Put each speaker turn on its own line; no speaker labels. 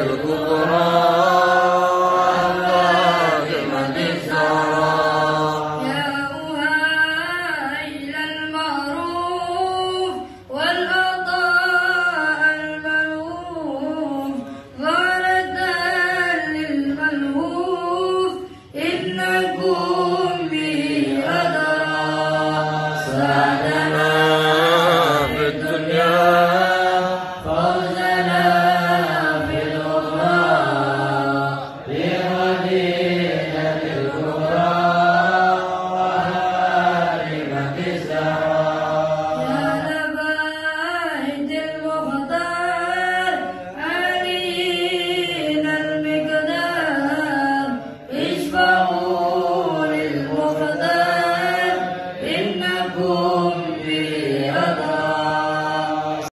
الكبرى. Amen.